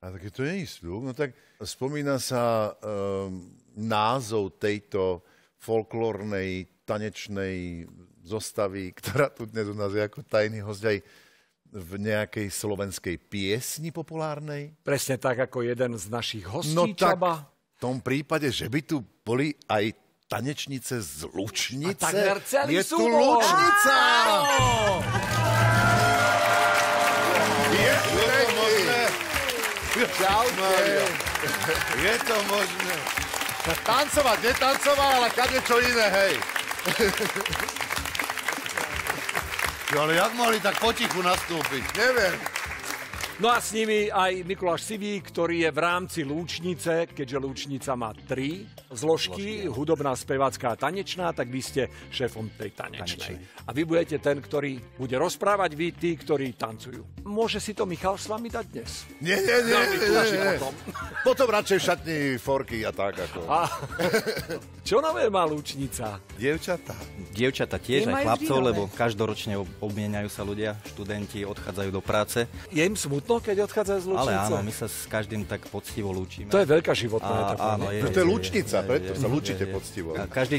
A tak to nie je sľub. No tak spomína sa um, názov tejto folklórnej tanečnej zostavy, ktorá tu dnes u nás je ako tajný host aj v nejakej slovenskej piesni populárnej? Presne tak, ako jeden z našich hostí, No tak Čaba. v tom prípade, že by tu boli aj tanečnice z Lučnice. A takmer celý je tu súbor. Lučnica! Je Čaute. Je to možné. Tancovať, netancoval, ale kadečo iné, hej. Jo, ale jak mohli tak potichu nastúpiť? Neviem. No a s nimi aj Mikuláš Sivík, ktorý je v rámci Lúčnice, keďže Lúčnica má tri zložky, hudobná, spevácká a tanečná, tak vy ste šéfom tej tanečnej. A vy budete ten, ktorý bude rozprávať, vy tí, ktorí tancujú. Môže si to Michal s vami dať dnes? Nie, nie, nie, nie, nie, nie. Potom. Radšej v šatni forky a tak ako. A, čo nové má Lúčnica? Dievčatá. Dievčata tiež, Nemajú aj vždy chlapcov, nové. lebo každoročne ob- obmieniajú sa ľudia, študenti odchádzajú do práce. Je im smutno, keď odchádzajú z Lúčnice? Ale áno, my sa s každým tak poctivo lúčime. To je veľká životná A, etapa. áno, je, to je lúčnica, preto sa lúčite je. poctivo. Každý,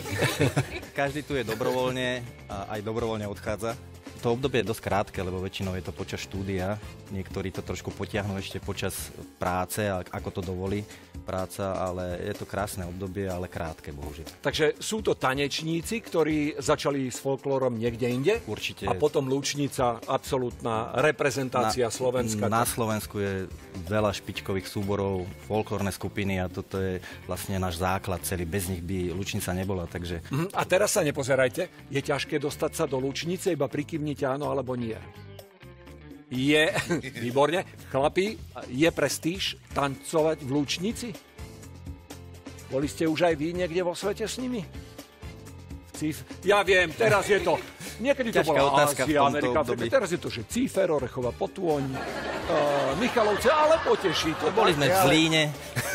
každý tu je dobrovoľne a aj dobrovoľne odchádza. To obdobie je dosť krátke, lebo väčšinou je to počas štúdia. Niektorí to trošku potiahnú ešte počas práce, ako to dovolí práca, ale je to krásne obdobie, ale krátke, bohužiaľ. Takže sú to tanečníci, ktorí začali s folklórom niekde inde? Určite. A potom Lúčnica, absolútna reprezentácia Slovenska. Na Slovensku je veľa špičkových súborov, folklórne skupiny a toto je vlastne náš základ celý. Bez nich by Lučnica nebola, takže Mhm, A teraz sa nepozerajte, je ťažké dostať sa do Lúčnice, iba prikývnite áno alebo nie. Je, výborne, chlapi, je prestíž tancovať v Lúčnici? Boli ste už aj vy niekde vo svete s nimi? Cif... Ja viem, teraz je to... Niekedy to bola otázka Ázia, Amerika, Afrika, teraz je to, že Cífer, Orechová, Potôň, uh, Michalovce, ale poteší to. boli sme v Zlíne.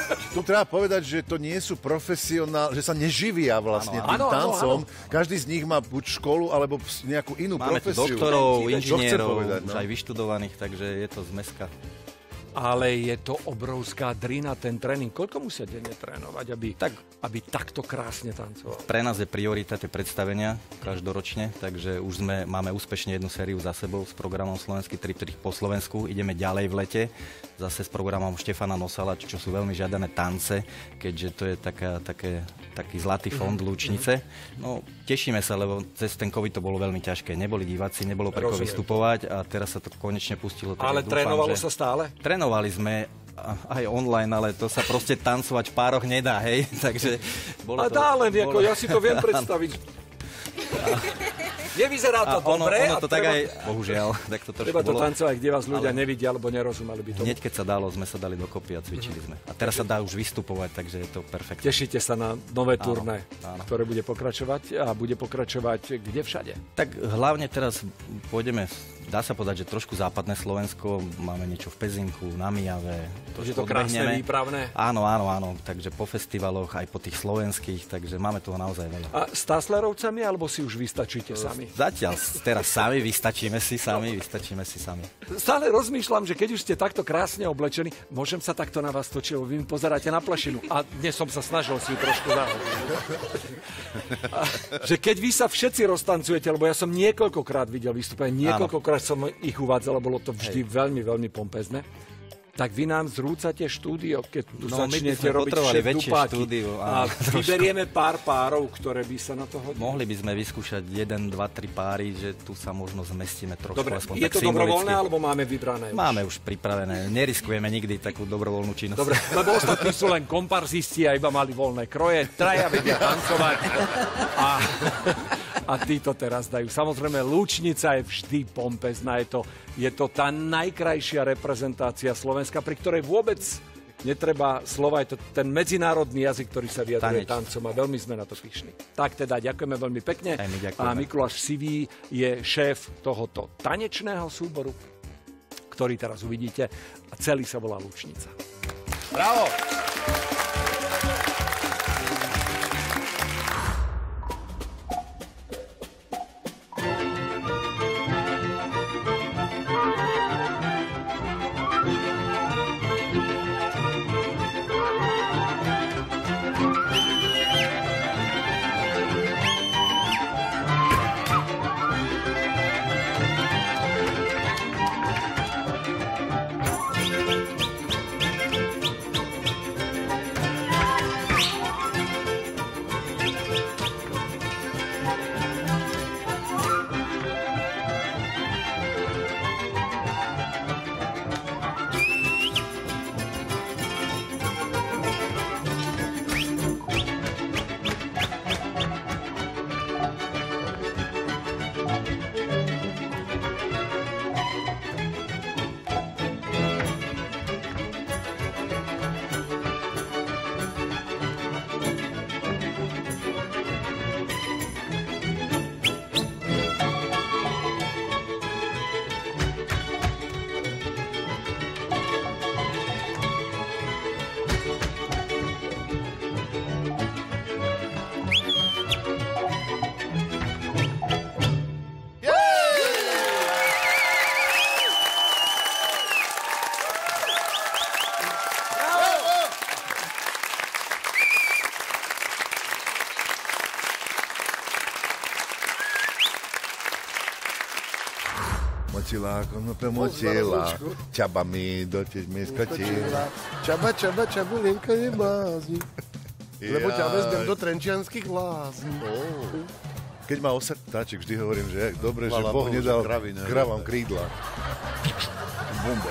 Tu treba povedať, že to nie sú profesionál, že sa neživia vlastne tým Áno, áno, tancom. áno. Každý z nich má buď školu, alebo nejakú inú Máme profesiu. doktorov, Čo chce inžinierov, povedať, už no? aj vyštudovaných, takže je to zmeska. Ale je to obrovská drina, ten tréning. Koľko musia denne trénovať, aby, tak, aby takto krásne tancoval? Pre nás je priorita tie predstavenia každoročne, takže už sme, máme úspešne jednu sériu za sebou s programom Slovenský triptych po Slovensku. Ideme ďalej v lete, zase s programom Štefana Nosala, čo sú veľmi žiadané tance, keďže to je taká, také, taký zlatý fond Lúčnice. No, tešíme sa, lebo cez ten COVID to bolo veľmi ťažké. Neboli diváci, nebolo pre koho vystupovať a teraz sa to konečne pustilo. Ale dúfam, trénovalo že... sa stále? Trénovali sme a- aj online, ale to sa proste tancovať v pároch nedá, hej? Takže bolo A to, dá len, ako bolo- ja si to viem predstaviť. Nevyzerá A to ono, dobre. ono a to tak treba, aj, bohužiaľ, tak to trošku Treba to bolo. tancovať, kde vás ľudia Ale- nevidia, alebo nerozumeli by to. Hneď keď sa dalo, sme sa dali dokopy a cvičili sme. A teraz sa dá už vystupovať, takže je to perfektné. Tešíte sa na nové Áno, turné, áno. ktoré bude pokračovať a bude pokračovať kde všade. Tak hlavne teraz pôjdeme, dá sa povedať, že trošku západné Slovensko, máme niečo v Pezinku, na Mijave. Je trošku to krásne odbehneme. výpravné. Áno, áno, áno, takže po festivaloch, aj po tých slovenských, takže máme toho naozaj veľa. A s Taslerovcami, alebo si už vystačíte sami? Zatiaľ teraz sami, vystačíme si sami, vystačíme si sami. Stále rozmýšľam, že keď už ste takto krásne oblečení, môžem sa takto na vás točiť, lebo vy mi pozeráte na plešinu. A dnes som sa snažil si ju trošku zahodiť. Že keď vy sa všetci roztancujete, lebo ja som niekoľkokrát videl vystúpenie, niekoľkokrát som ich uvádzal, a bolo to vždy veľmi, veľmi pompezné. Tak vy nám zrúcate štúdio, keď tu No, začnete robiť potrebovali šéf väčšie dupáky. štúdio, A áno, vyberieme pár párov, ktoré by sa na to hodili. Mohli by sme vyskúšať 1, 2, 3 páry, že tu sa možno zmestíme trošku. Dobre, aspoň je to symbolicky. dobrovoľné, alebo máme vybrané? už? Máme už pripravené, neriskujeme nikdy takú dobrovoľnú činnosť. Dobre, lebo ostatní sú len komparzisti a iba mali voľné kroje, traja vedia tancovať a, a tí to teraz dajú. Samozrejme, Lúčnica je vždy pompezná, je to, je to tá najkrajšia reprezentácia Slovenska, pri ktorej vôbec netreba slova, je to ten medzinárodný jazyk, ktorý sa vyjadruje Taneč. tancom a veľmi sme na to pyšní. Tak teda, ďakujeme veľmi pekne. Aj my ďakujeme. A Mikuláš Sivý je šéf tohoto tanečného súboru, ktorý teraz uvidíte a celý sa volá Lúčnica. Bravo. No premotila. Čaba mi do tiež mi skočila. Čaba, čaba, čabulinka neblázni. Lebo ťa vezmem do Trenčianských lázní. Keď má osad ptáček, vždy hovorím, že dobre, že Boh nedal kravám krídla. Bumbe.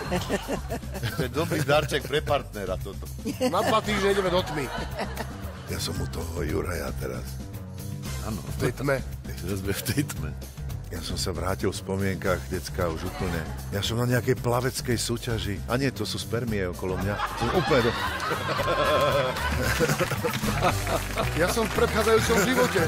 To je dobrý darček pre partnera toto. Na dva týždne ideme do tmy. Ja som u toho Juraja teraz. Áno, v tej tme. Teraz sme v tej tme. Ja som sa vrátil v spomienkach, decka, už úplne. Ja som na nejakej plaveckej súťaži. A nie, to sú spermie okolo mňa. Som úplne do... Ja som v predchádzajúcom živote.